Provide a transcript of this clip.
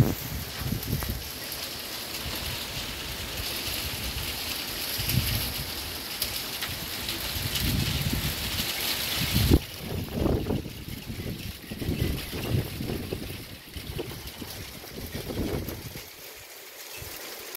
Mm-hmm.